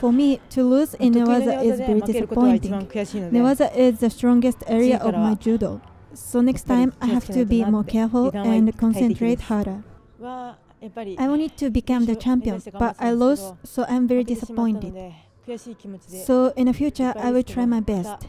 For me, to lose in Newaza is very disappointing. Newaza is the strongest area of my judo. So next time I have to be more careful and concentrate harder. I wanted to become the champion, but I lost, so I'm very disappointed. So in the future, I will try my best.